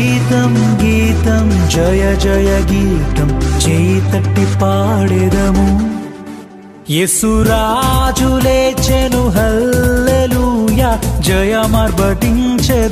గీతం గీతం జయ జయ గీతం చేయి తట్టి పాడెదము. యేసురాజు లేచెను హల్లెలూయా జయమర్బటించెద